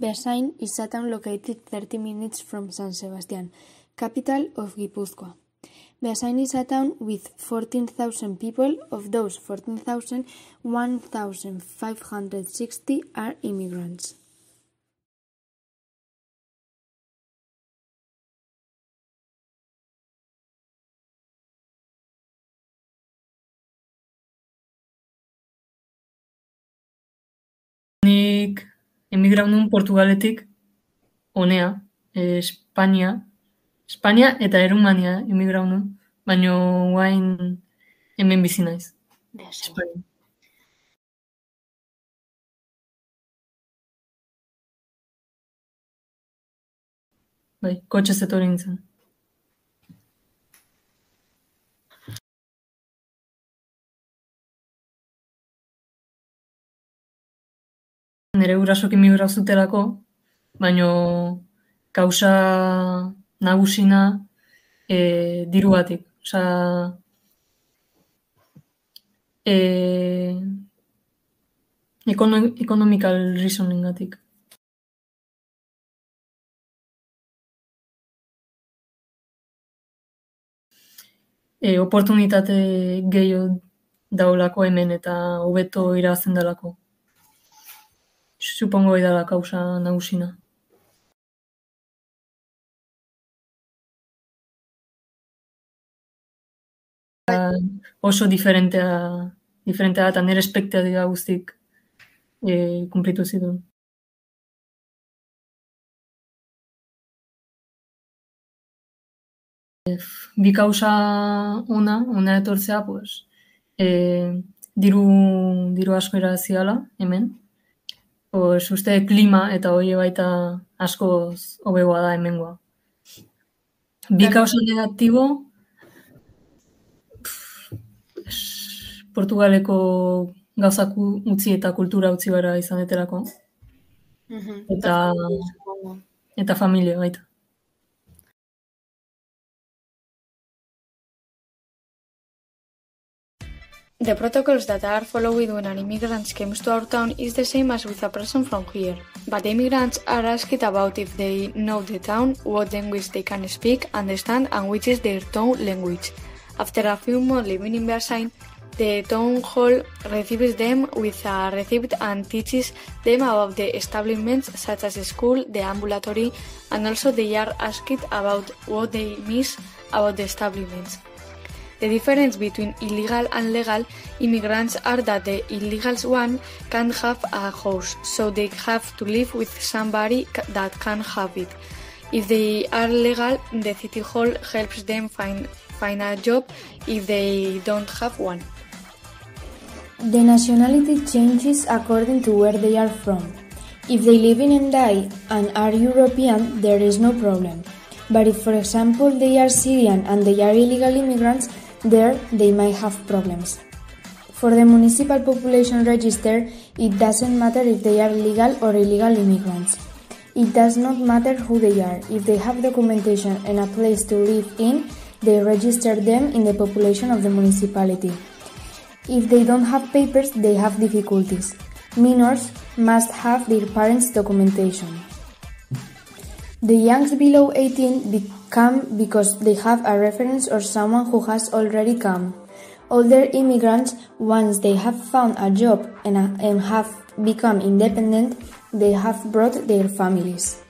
Beasain is a town located 30 minutes from San Sebastian, capital of Guipúzcoa. Beasain is a town with 14,000 people. Of those 14,000, 1,560 are immigrants. Emigrau nun Portugaletik honea, Espainia, Espainia eta Erumania emigrau baino guain hemen bizi naiz. Espainia. Bai, kotxez etorri nintzen. Nire gurasok imigrau zutelako, baino kausa nagusina e, diru batik. Osa, e, ekono, economical reasoning gatik. E, oportunitate gehiago daulako hemen eta hobeto irazen dalako. Supongo da la causa nagusina. oso diferentea, diferentea eta nire espektatia guztik e, kumplitu zituen. Bi kausa una, una etortzea, pues, e, diru, diru asko iraziala, hemen, pues, uste klima eta hori baita askoz hobegoa da hemengoa. Bi kausa negatibo, Portugaleko gauzak utzi eta kultura utzi bara izan deterako. Eta, eta familia baita. The protocols that are followed when an immigrant comes to our town is the same as with a person from here. But the immigrants are asked about if they know the town, what language they can speak, understand, and which is their town language. After a few months living in Beasain, the town hall receives them with a receipt and teaches them about the establishments such as the school, the ambulatory, and also they are asked about what they miss about the establishments. The difference between illegal and legal immigrants are that the illegal one can't have a house, so they have to live with somebody that can have it. If they are legal, the city hall helps them find, find a job if they don't have one. The nationality changes according to where they are from. If they live in Endai and are European, there is no problem. But if, for example, they are Syrian and they are illegal immigrants, there they might have problems. For the municipal population register, it doesn't matter if they are legal or illegal immigrants. It does not matter who they are. If they have documentation and a place to live in, they register them in the population of the municipality. If they don't have papers, they have difficulties. Minors must have their parents' documentation. The youngs below 18 come because they have a reference or someone who has already come. Older immigrants, once they have found a job and, and have become independent, they have brought their families.